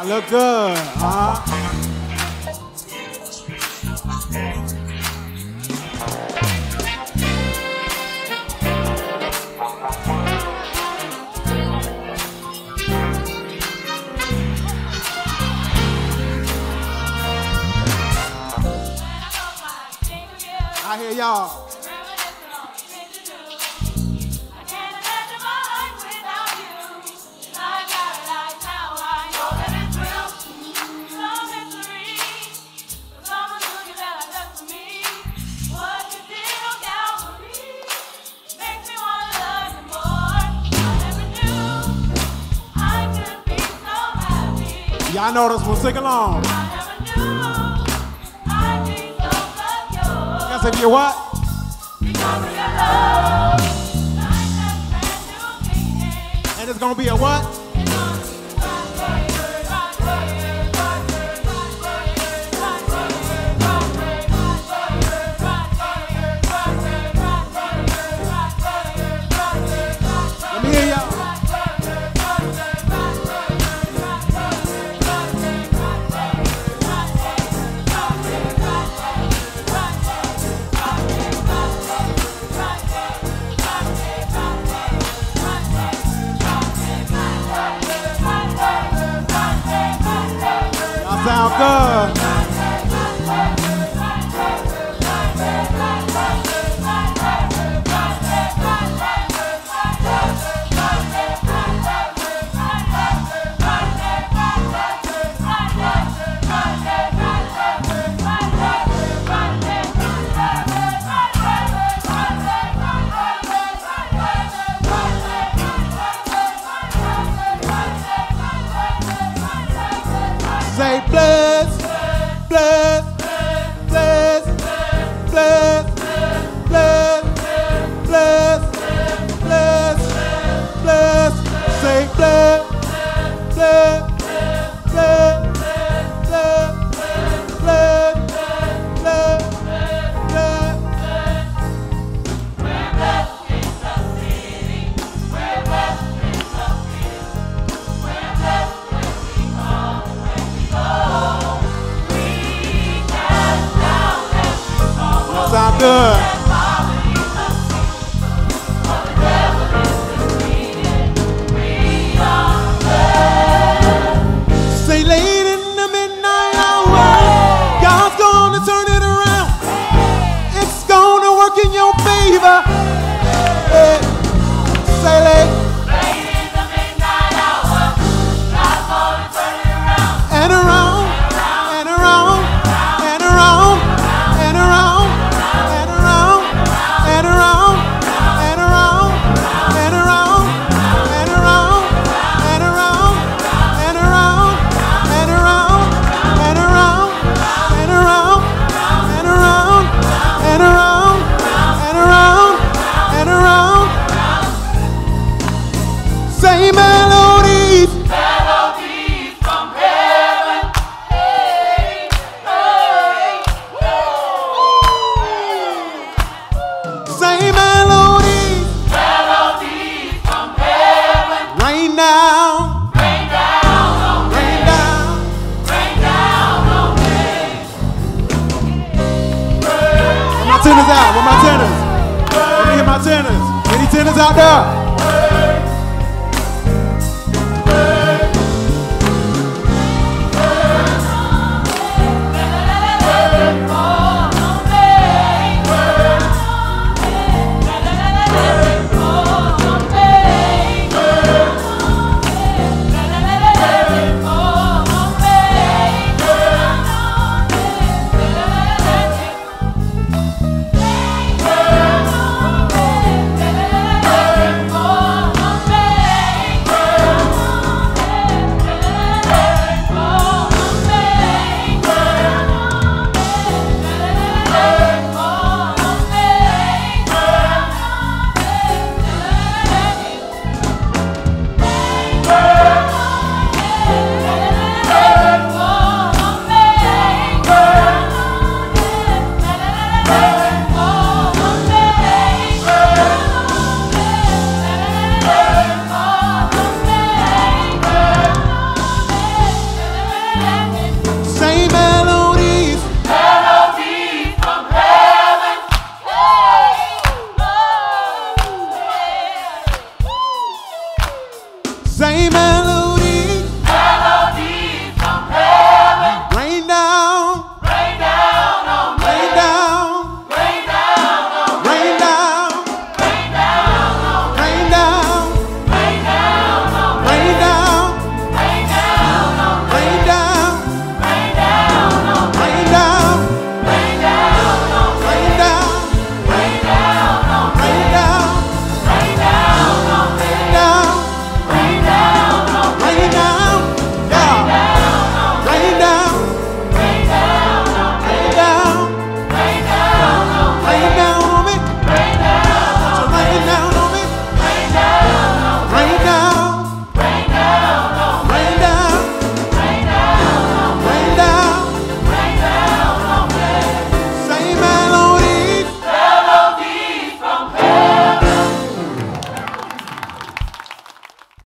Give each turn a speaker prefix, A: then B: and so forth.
A: I look good, huh? I hear y'all. Y'all know this one. Sing along. I if you what? And it's gonna be a what? thou God. good. now with my tenors. Let me hear my tenors. Any tenors out there?